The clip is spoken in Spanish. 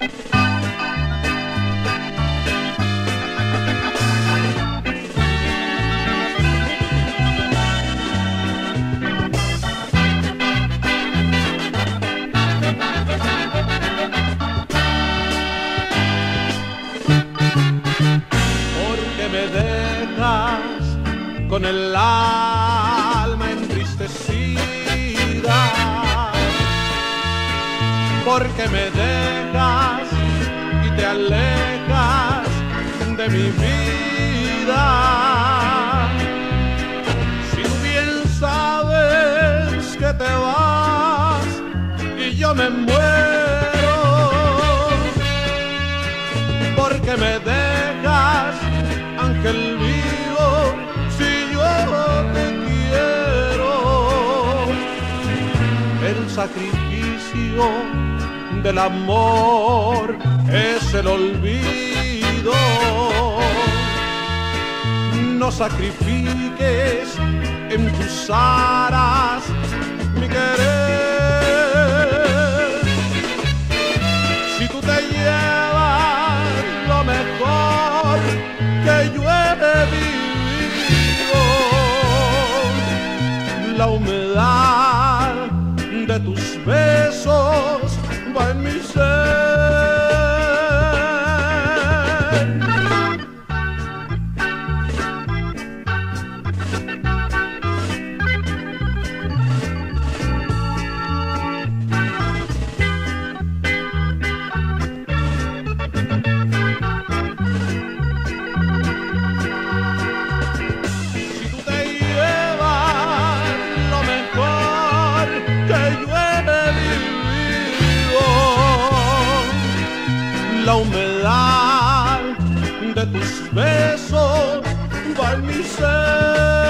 Porque me dejas con el alma entristecida. Porque me dejas y te alejas de mi vida. Si tú bien sabes que te vas y yo me muero porque me dejas, ángel mío, si yo te quiero. El sacrificio del amor es el olvido. No sacrifiques en tus aras mi querer. Si tú te llevas lo mejor que yo he vivido, la humedad la humedad de tus besos va en mi ser.